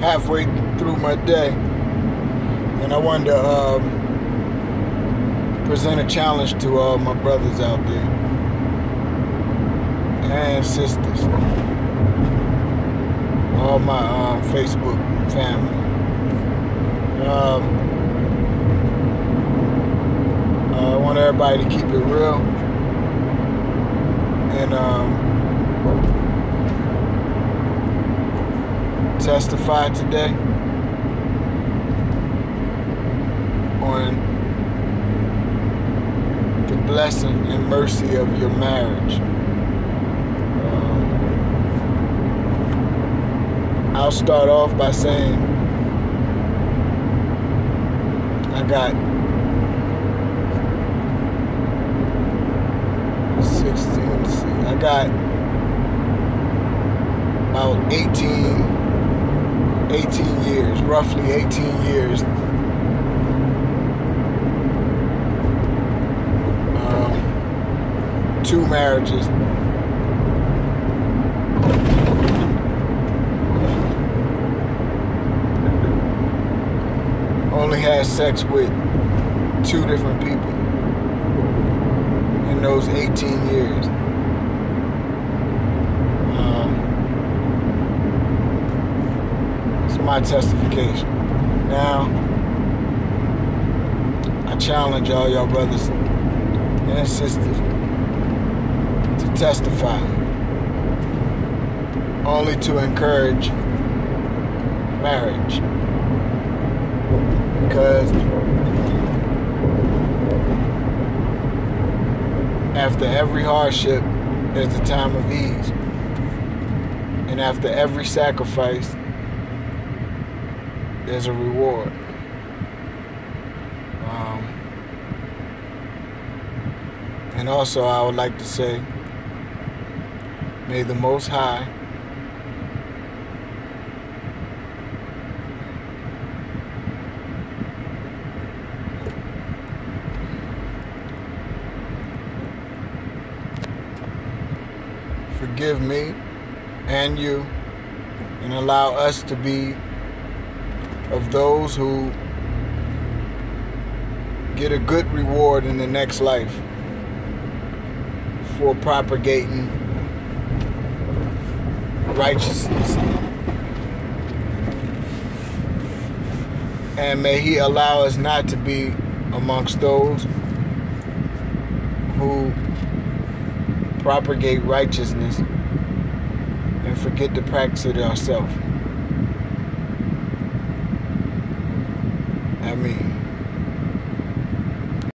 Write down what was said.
halfway through my day, and I wanted to um, present a challenge to all my brothers out there. And sisters, all my um, Facebook family. Um, I want everybody to keep it real. And testify today on the blessing and mercy of your marriage. Um, I'll start off by saying I got 16, see, I got about 18, 18 years, roughly 18 years. Um, two marriages. Only had sex with two different people in those 18 years. Um, it's my testification. Now, I challenge all y'all brothers and sisters to testify, only to encourage marriage. Because after every hardship, there's a time of ease. And after every sacrifice, there's a reward. Um, and also, I would like to say, may the Most High forgive me and you and allow us to be of those who get a good reward in the next life for propagating righteousness. And may He allow us not to be amongst those who propagate righteousness and forget to practice it ourselves. Mean,